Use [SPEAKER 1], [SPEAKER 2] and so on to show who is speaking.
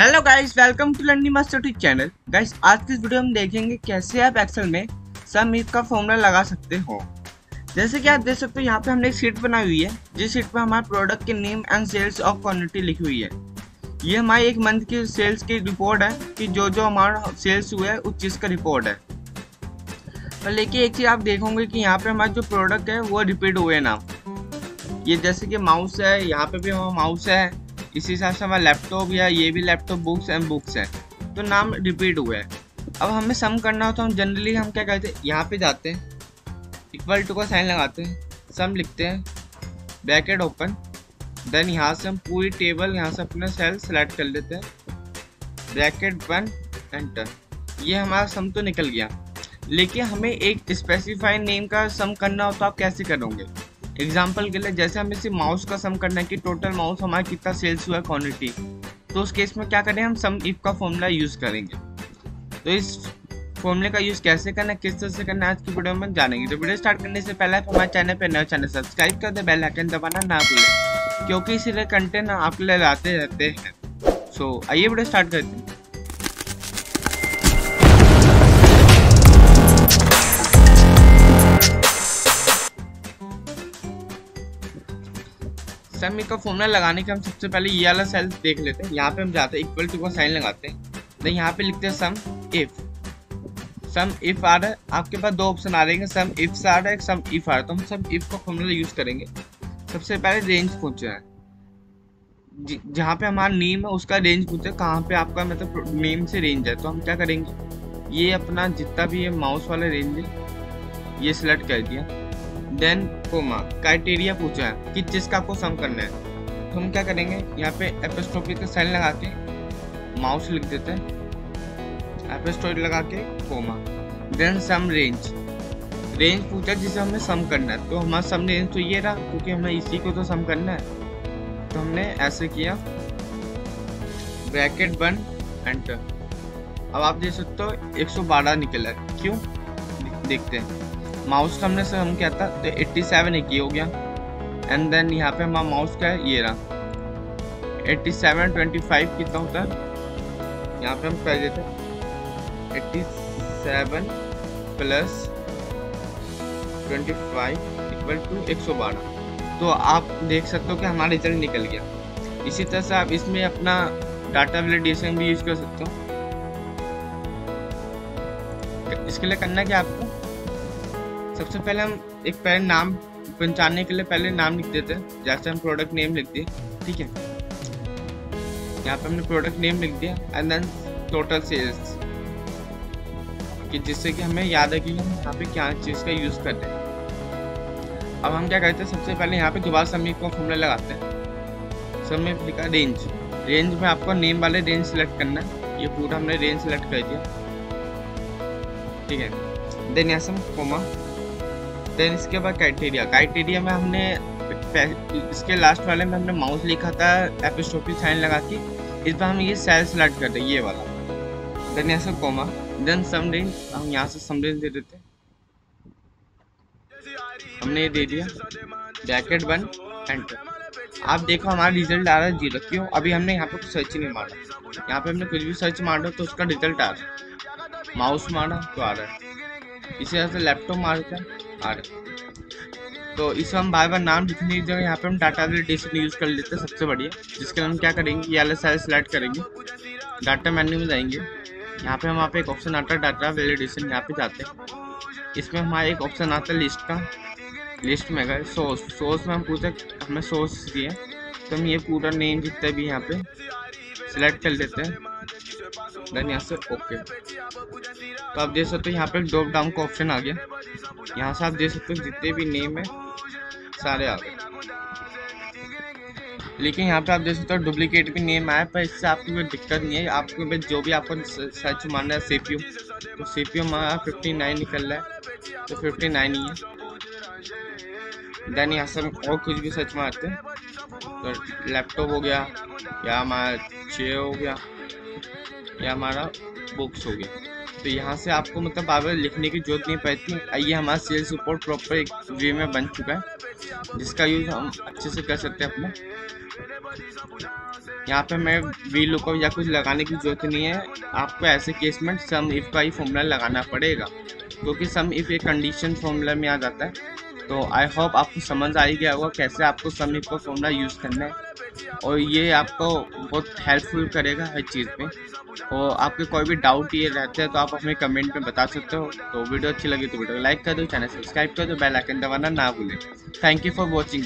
[SPEAKER 1] Hello guys welcome to learning master T channel guys आज की video में देखेंगे कैसे आप एक्सेल में सम इफ़ का फॉर्मूला लगा सकते हो। जैसे कि आप देख सकते हो, यहाँ पे हमने एक सीट बनाई हुई है। जिस सीट पे हमारे प्रोडक्ट के name and sales of quantity लिखी हुई है। ये हमारी एक मंथ की सेल्स की रिपोर्ट है कि जो जो हमारा सेल्स हुआ है, उस चीज़ का रिपोर्ट है। पर लेकिन एक चीज़ आप देखोगे कि यहाँ पे हमारा जो प्रोडक्ट है, वो रिपीट हुए ना। ये जैसे कि माउस है, यहाँ पे भी हमारा माउस है। इसी हिसाब से हमारा लैपटॉप या ये भी लैपटॉप बुक्स एंड बुक्स है। तो नाम रिपीट हुए हैं। अब हमें सम करना हो तो हम जनरली हम क्या करते हैं? यहाँ पे जाते हैं। इक्वल टू का साइन लगाते हैं। सम लिखते हैं। ब्रैकेट ओपन देन यहाँ से हम पूरी टेबल यहाँ से अपना सेल सेलेक्ट कर लेते हैं। ब्रैकेट वन एंटर ये हमारा सम तो निकल गया। लेकिन हमें एक स्पेसिफाइड नेम का सम करना हो तो आप कैसे करोगे? एग्ज़ाम्पल के लिए, जैसे हमें सिर्फ़ माउस का सम करना है कि टोटल माउस हमारा कितना सेल्स हुआ क्वान्टिटी तो उस केस में क्या करें, हम सम इफ़ का फॉर्मूला यूज़ करेंगे। तो इस फॉर्मूले का यूज़ कैसे करना है, किस तरह से करना है, आज की वीडियो में जानेंगे। तो वीडियो स्टार्ट करने से पहले आप हमारे चैनल पर नया चैनल सब्सक्राइब कर दे बेल आइकन दबाना ना भूलें। क्योंकि इसीलिए कंटेंट आपके लिए लाते रहते हैं। सो आइए वीडियो स्टार्ट करते हैं। सम का फॉर्मूला लगाने के हम सबसे पहले ये वाला सेल देख लेते हैं। यहाँ पे हम जाते हैं इक्वल टू का साइन लगाते हैं। देन यहाँ पे लिखते हैं सम इफ़ सम इफ़ आ रहा है, आपके पास दो ऑप्शन आ रहेंगे सम इफ़ से आ रहा है सम इफ़ आ रहा है तो हम सम इफ़ का फॉर्मूला यूज़ करेंगे। सबसे पहले रेंज पूछा है। जहाँ पे हमारा नेम है, उसका रेंज पूछा कहाँ पे आपका मतलब नेम से रेंज है। तो हम क्या करेंगे? ये अपना जितना भी ये माउस वाला रेंज है, ये सिलेक्ट कर दिया। देन कोमा क्राइटेरिया पूछा है कि जिसका आपको सम करना है। तो हम क्या करेंगे? यहाँ पे एपिस्टोपी का साइन लगा के माउस लिख देते हैं। एपिस्टोप लगा के comma then sum range range पूछा जिसे हमें सम करना है। तो हमारा सम रेंज तो ये रहा, क्योंकि हमें इसी को तो सम करना है। तो हमने ऐसे किया। ब्रैकेट बन एंटर अब आप देख सकते हो 112 निकला क्यों? देखते हैं। माउस का हमने से हम क्या था? तो 87 एक ये हो गया। एंड देन यहाँ पे हमारा माउस का है ये रहा। 87 25 कितना होता? है यहाँ पे हम कर देते 87 प्लस 25 इक्वल टू 112 तो आप देख सकते हो कि हमारा रिज़ल्ट निकल गया। इसी तरह से आप इसमें अपना डाटा वैलिडेशन भी यूज़ कर सकते हो। इसके लिए करना क्या आपको? सबसे पहले हम एक पहले नाम पहचानने के लिए पहले नाम लिख देते हैं, जैसे हम प्रोडक्ट नेम लिख दिए, ठीक है? यहाँ पे हमने प्रोडक्ट नेम लिख दिया एंड देन टोटल सेल्स कि जिससे कि हमें याद है कि हम यहाँ पे क्या चीज़ का यूज़ करते हैं। अब हम क्या करते हैं, सबसे पहले यहाँ पे दोबारा समी को फॉर्मूला लगाते हैं। समी लिखा रेंज रेंज में आपको नेम वाले रेंज सेलेक्ट करना है। ये पूरा हमने रेंज सेलेक्ट कर दिया। ठीक है? देन यहाँ से हम कोमा देन इसके बाद क्राइटेरिया क्राइटेरिया में हमने इसके लास्ट वाले में हमने माउस लिखा था एपिस्टोपी साइन लगा के। इस बार हम ये सेल सेलेक्ट करते हैं, ये वाला। देन यहाँ से कोमा देन सम रेंज हम यहाँ से सम रेंज दे देते हमने ये दे दिया। ब्रैकेट वन एंटर आप देखो, हमारा रिज़ल्ट आ रहा है ज़ीरो क्यों? अभी हमने यहाँ पे कुछ सर्च नहीं मारा। यहाँ पे हमने कुछ भी सर्च मारा तो उसका रिज़ल्ट आ रहा है। माउस मारा तो आ रहा है। इसी तरह से लैपटॉप मारते आ रहा तो इस हम बार बार नाम लिखने की जगह यहाँ पे हम डाटा वैलिडेशन यूज़ कर लेते हैं, सबसे बढ़िया। जिसके लिए हम क्या करेंगे ये वाला साइज़ सेलेक्ट करेंगे। डाटा मेन्यू में जाएँगे। यहाँ पे हम पे एक ऑप्शन आता है डाटा वैलिडेशन यहाँ पे जाते हैं। इसमें हमारा एक ऑप्शन आता है लिस्ट का। लिस्ट में गए सोर्स सोर्स में हम पूछे हमें सोर्स दिए तो हम ये पूरा नेम जितना भी यहाँ पे सिलेक्ट कर लेते हैं। देन यहाँ से ओके तो आप देख सकते हो यहाँ पे ड्रॉप डाउन का ऑप्शन आ गया। यहाँ से आप देख सकते हो जितने भी नेम है, सारे आ गए। लेकिन यहाँ पे आप देख सकते हो डुप्लीकेट भी नेम आया, पर इससे आपको कोई दिक्कत नहीं है। आपको जो भी आपको सर्च मारना है सी पी तो सी पी हमारा फिफ्टी नाइन निकल रहा है तो फिफ्टी नाइन ही है। देन यहाँ से और कुछ भी सर्च मारते हैं। तो लैपटॉप हो गया, या हमारा चेयर हो गया, या हमारा बुक्स हो गया। तो यहाँ से आपको मतलब बार लिखने की ज़रूरत नहीं पड़ती। आइए, हमारा सेल्स रिपोर्ट प्रॉपर एक वे में बन चुका है, जिसका यूज़ हम अच्छे से कर सकते हैं अपना। यहाँ पे मैं वी लुकअप या कुछ लगाने की ज़रूरत नहीं है। आपको ऐसे केस में सम इफ़ का ही फॉर्मूला लगाना पड़ेगा, क्योंकि सम इफ़ एक कंडीशन फॉर्मूला में आ जाता है। तो आई होप आपको समझ आ ही गया होगा कैसे आपको सम इफ़ का फॉर्मूला यूज़ करना है। और ये आपको बहुत हेल्पफुल करेगा हर चीज़ में। और आपके कोई भी डाउट ये रहते हैं तो आप हमें कमेंट में बता सकते हो। तो वीडियो अच्छी लगी तो वीडियो को लाइक कर दो चैनल सब्सक्राइब कर दो बेल आइकन दबाना ना भूलें। Thank you for watching